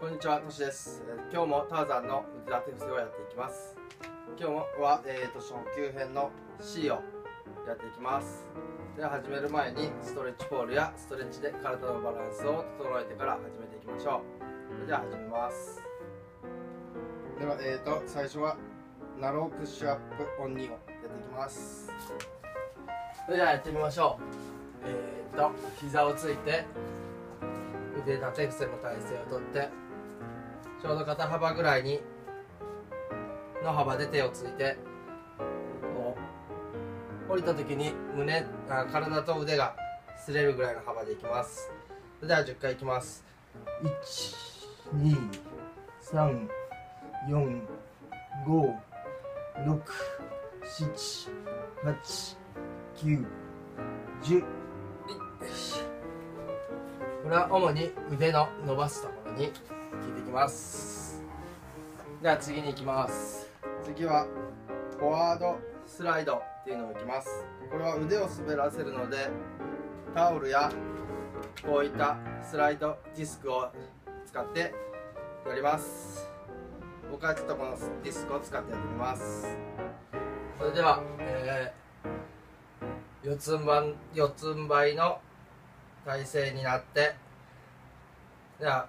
こんにちは、としです。えー今日もターザンの腕立て伏せをやっていきます。今日もは、えー、と初級編の C をやっていきます。では始める前にストレッチポールやストレッチで体のバランスを整えてから始めていきましょう。それでは始めます。では、えー、と最初はナロープッシュアップオン2をやっていきます。それではやってみましょう。えー、と膝をついて腕立て伏せの体勢をとってちょうど肩幅ぐらいにの幅で手をついてこう降りた時に胸あ体と腕が擦れるぐらいの幅でいきます。それでは10回いきます。12345678910これは主に腕の伸ばすところに効いていきます。では次に行きます。次はフォワードスライドっていうのをいきます。これは腕を滑らせるのでタオルやこういったスライドディスクを使ってやります。僕はちょっとこのディスクを使ってやってみます。それでは、えー、四つんばい四つん這いの体勢になってでは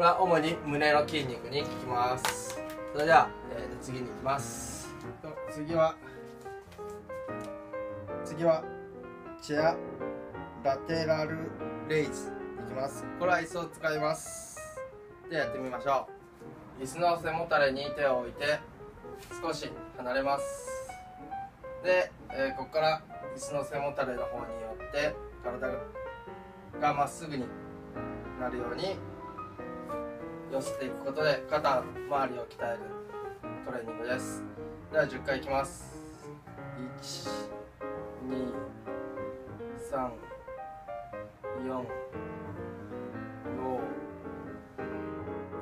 これは主に胸の筋肉に効きます。それでは、えーと次に行きます。次は次はチェアラテラルレイズ。いきます。これは椅子を使います。でやってみましょう。椅子の背もたれに手を置いて少し離れます。で、えーここから椅子の背もたれの方によって体がまっすぐになるように寄せていくことで肩周りを鍛えるトレーニングです。では10回いきます。1234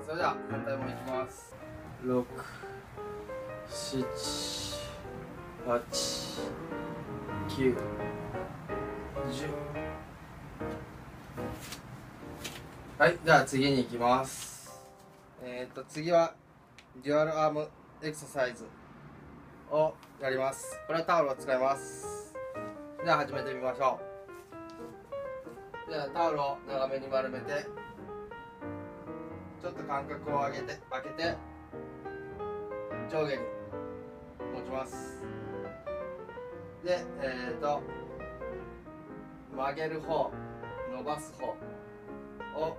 それでは反対もいきます。67891はい、では次に行きます。えっ、と、次は、デュアルアームエクササイズをやります。これはタオルを使います。では始めてみましょう。ではタオルを長めに丸めて、ちょっと間隔を上げて、開けて、上下に持ちます。で、えっ、と、曲げる方、伸ばす方を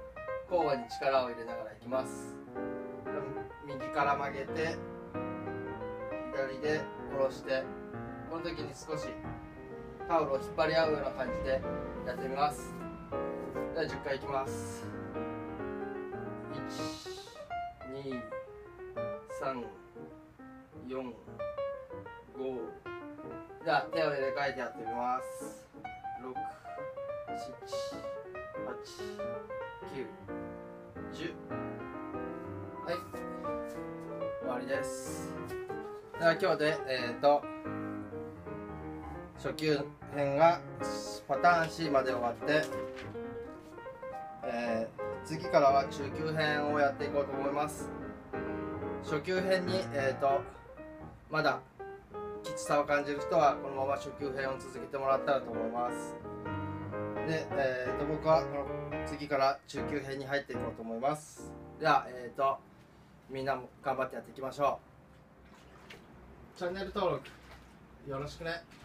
交互に力を入れながらいきます。右から曲げて左で下ろしてこの時に少しタオルを引っ張り合うような感じでやってみます。では10回いきます。12345では手を入れ替えてやってみます。6 7では今日でえっ、と初級編がパターン C まで終わって、えー次からは中級編をやっていこうと思います。初級編にえっ、とまだきつさを感じる人はこのまま初級編を続けてもらったらと思います。で、えー、と僕はこの次から中級編に入っていこうと思います。ではえっ、とみんなも頑張ってやっていきましょう。チャンネル登録よろしくね。